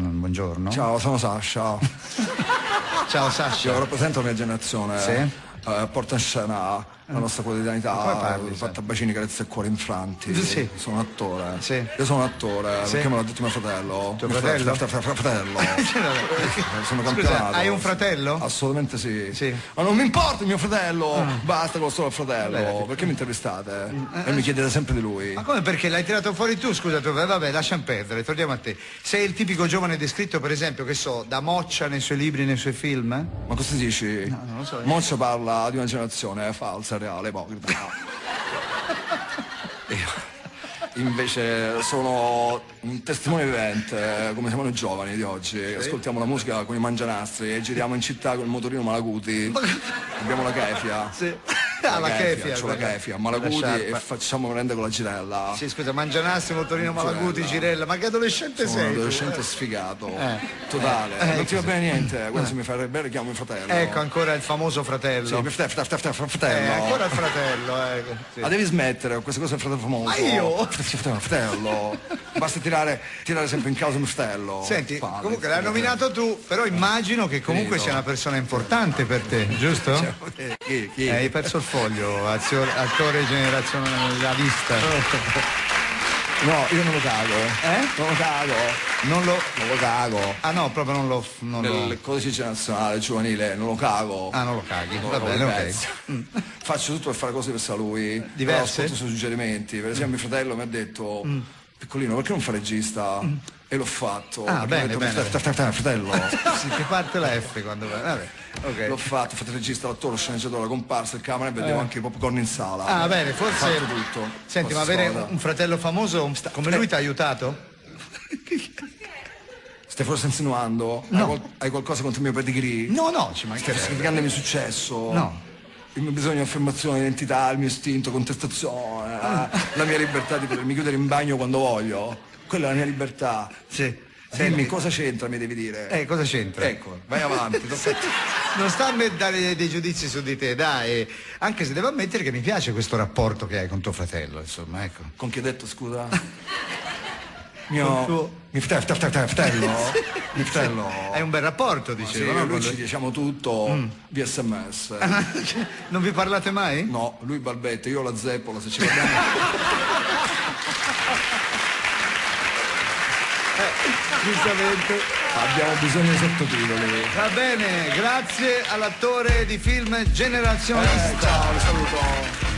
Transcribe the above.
buongiorno. Ciao, sono Sasha. Ciao Sasha. Io rappresento la mia generazione. Sì? Eh, porto in scena la nostra quotidianità, Ma come parli, fatta bacini, carezze e cuori infranti. Sì. Sono un attore. Sì. Io sono un attore, Sì. perché me l'ha detto mio fratello. Tuo Mio fratello? fra- fra- fra- fratello. Cioè, vabbè. sono Scusa, campionato. hai un fratello? Assolutamente sì. Sì. Ma non mi importa il mio fratello, basta con solo il fratello. Vabbè. Perché mi intervistate? E mi chiedete sempre di lui. Ma come perché l'hai tirato fuori tu? Scusa, tu, vabbè, lasciamo perdere, torniamo a te. Sei il tipico giovane descritto, per esempio, che so, da Moccia nei suoi libri, nei suoi film? eh? Ma cosa dici? No, non lo so. Moccia parla di una generazione falsa, reale, ipocrita. Io invece sono un testimone vivente, come siamo noi giovani di oggi. Ascoltiamo la musica con i mangianastri e giriamo in città con il motorino Malaguti. Abbiamo la kefia. Sì. Ah, la kefia. C'ho la kefia, Malaguti la e facciamo merende con la girella. Sì, scusa, Mangianassi, Motorino Malaguti, Girella, ma che adolescente Sono un sei? tu? adolescente sfigato, Eh. totale. Eh, non ti va bene niente, quando se mi fai bene chiamo mio fratello. Ecco ancora il famoso fratello. Sì, fratello, fratello, fratello. Eh, ancora il fratello, eh. sì. Ma devi smettere queste cose del fratello famoso. Ma io? Fratello, fratello. Basta tirare, tirare sempre in causa mio fratello. Senti, Palle, comunque l'hai nominato tu, però immagino che comunque sia una persona importante per te, giusto? Eh, Chi? Chi? Eh, hai perso il foglio, attore generazione la vista. No, io non lo cago. Eh? Non lo cago. Non lo. Non lo cago. Ah no, proprio non lo. Non lo... Nel codice nazionale giovanile non lo cago. Ah, non lo caghi. Non Va lo bene, ok. pezzo. Faccio tutto per fare cose per lui. Diverse? Però ascolto i suoi suggerimenti. Per esempio, mio fratello mi ha detto: Piccolino, perché non fare regista? E l'ho fatto. Ah, bene, bene. "Fratello. Sì, ti parte la F quando va. Vabbè. L'ho fatto, ho fatto il regista, l'attore, lo sceneggiatore, la comparsa, il camera e vedevo anche i popcorn in sala. Eh. Ah, bene, forse. Ho fatto tutto. Senti, ma avere storia. un fratello famoso come lui ti ha aiutato? Stai forse insinuando? Hai, qual- hai qualcosa contro il mio pedigree? No, no, ci Stai mancherebbe. significando il mio successo? No. Il mio bisogno di affermazione, identità, il mio istinto, contestazione, Ah. eh, la mia libertà di potermi chiudere in bagno quando voglio. Quella è la mia libertà. Sì. Dimmi Senti, cosa c'entra, mi devi dire. Eh, cosa c'entra? Ecco, vai avanti. Non sta a me dare dei giudizi su di te, dai. Anche se devo ammettere che mi piace questo rapporto che hai con tuo fratello, insomma, ecco. Con chi hai detto, scusa? Mio, tuo- mio fratello, fratello, mio fratello. Hai un bel rapporto, Sì, dicevo. no? lui ci diciamo tutto via sms. non vi parlate mai? No, lui balbetta, io la zeppola se ci bene. Giustamente. Abbiamo bisogno di sottotitoli. Va bene, grazie all'attore di film Eh, generazionista. ciao, vi saluto.